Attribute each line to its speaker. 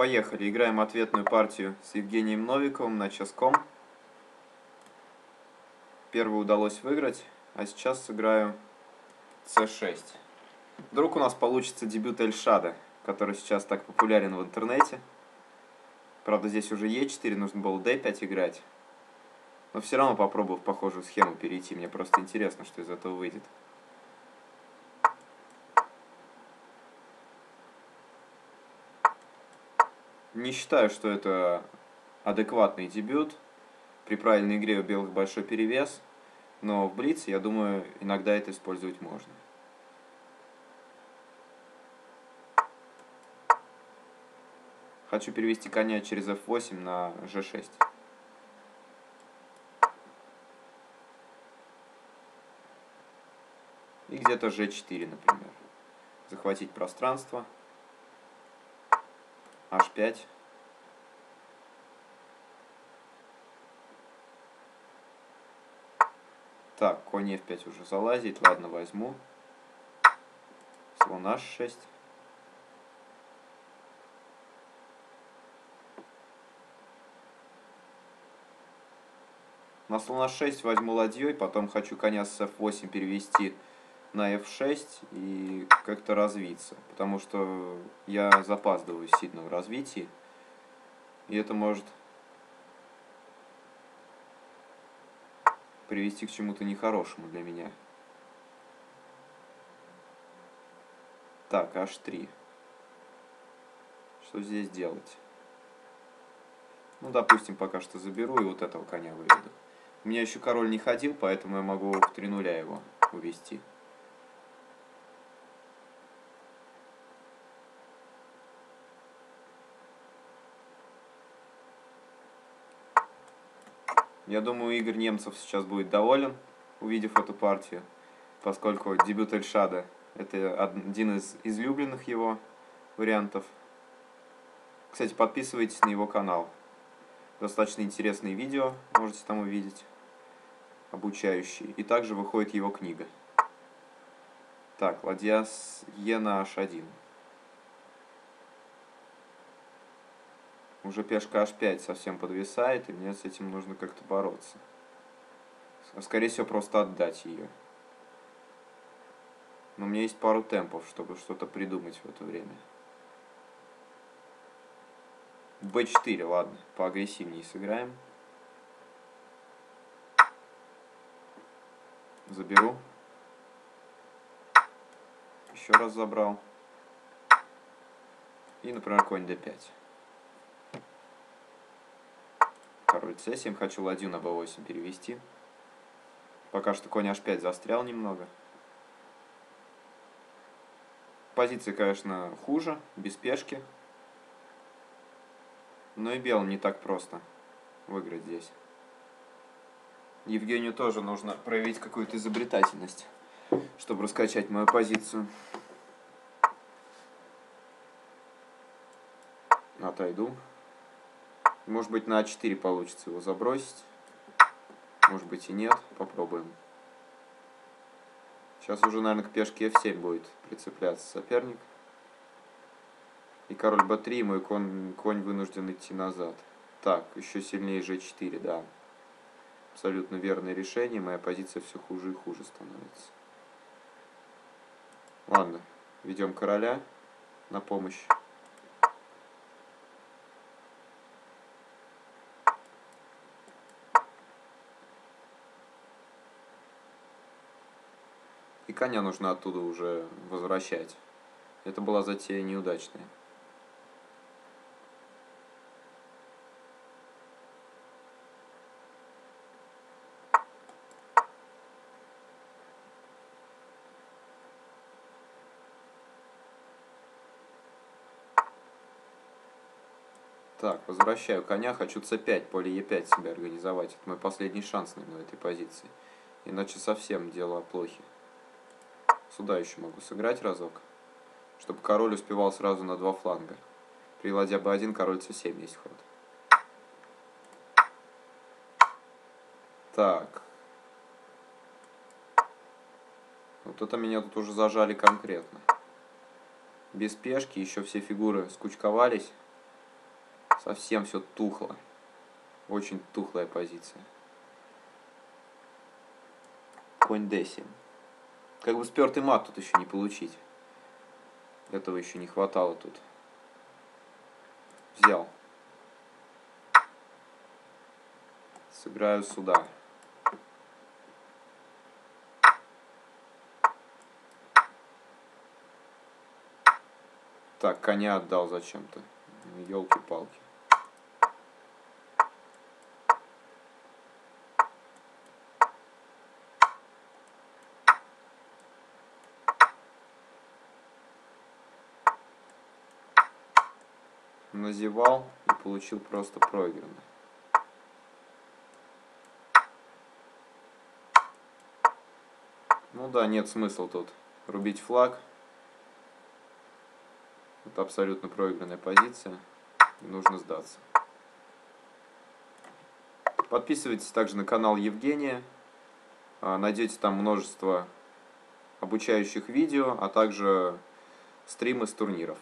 Speaker 1: поехали. Играем ответную партию с Евгением Новиковым на ческом. Первую удалось выиграть, а сейчас сыграю c6. Вдруг у нас получится дебют Эльшада, который сейчас так популярен в интернете. Правда, здесь уже Е4, нужно было D5 играть. Но все равно попробую в похожую схему перейти. Мне просто интересно, что из этого выйдет. Не считаю, что это адекватный дебют. При правильной игре у белых большой перевес. Но в Блице, я думаю, иногда это использовать можно. Хочу перевести коня через f8 на g6. И где-то g4, например. Захватить пространство h5. Так, конь f5 уже залазит. Ладно, возьму. Слон h6. На слон h6 возьму ладьей, потом хочу коня с f8 перевести на f6 и как-то развиться, потому что я запаздываю сильно в развитии, и это может привести к чему-то нехорошему для меня. Так, h3. Что здесь делать? Ну, допустим, пока что заберу и вот этого коня выведу. У меня еще король не ходил, поэтому я могу в 3 нуля его увести. Я думаю, Игорь Немцев сейчас будет доволен, увидев эту партию, поскольку дебют Эльшада – это один из излюбленных его вариантов. Кстати, подписывайтесь на его канал. Достаточно интересные видео можете там увидеть, обучающие. И также выходит его книга. Так, ладья с Е на H1. Уже пешка h5 совсем подвисает, и мне с этим нужно как-то бороться. Скорее всего, просто отдать ее. Но у меня есть пару темпов, чтобы что-то придумать в это время. b4, ладно, поагрессивнее сыграем. Заберу. Еще раз забрал. И, например, конь d5. C7. Хочу ладью на b8 перевести. Пока что конь h5 застрял немного. Позиция, конечно, хуже, без пешки. Но и белым не так просто выиграть здесь. Евгению тоже нужно проявить какую-то изобретательность, чтобы раскачать мою позицию. Отойду. Может быть на А4 получится его забросить. Может быть и нет. Попробуем. Сейчас уже, наверное, к пешке F7 будет прицепляться соперник. И король b3, и мой конь, конь вынужден идти назад. Так, еще сильнее g4, да. Абсолютно верное решение. Моя позиция все хуже и хуже становится. Ладно, ведем короля на помощь. И коня нужно оттуда уже возвращать. Это была затея неудачная. Так, возвращаю коня, хочу c5, поле e5 себе организовать. Это мой последний шанс на этой позиции. Иначе совсем дело плохи. Сюда еще могу сыграть разок, чтобы король успевал сразу на два фланга. При ладья b1 король c7 есть ход. Так. Вот это меня тут уже зажали конкретно. Без пешки еще все фигуры скучковались. Совсем все тухло. Очень тухлая позиция. Конь d7. Как бы спертый мат тут еще не получить. Этого еще не хватало тут. Взял. Сыграю сюда. Так, коня отдал зачем-то. Елки-палки. Назевал и получил просто проигранный. Ну да, нет смысла тут рубить флаг. Это абсолютно проигранная позиция. Нужно сдаться. Подписывайтесь также на канал Евгения. А, найдете там множество обучающих видео, а также стримы с турниров.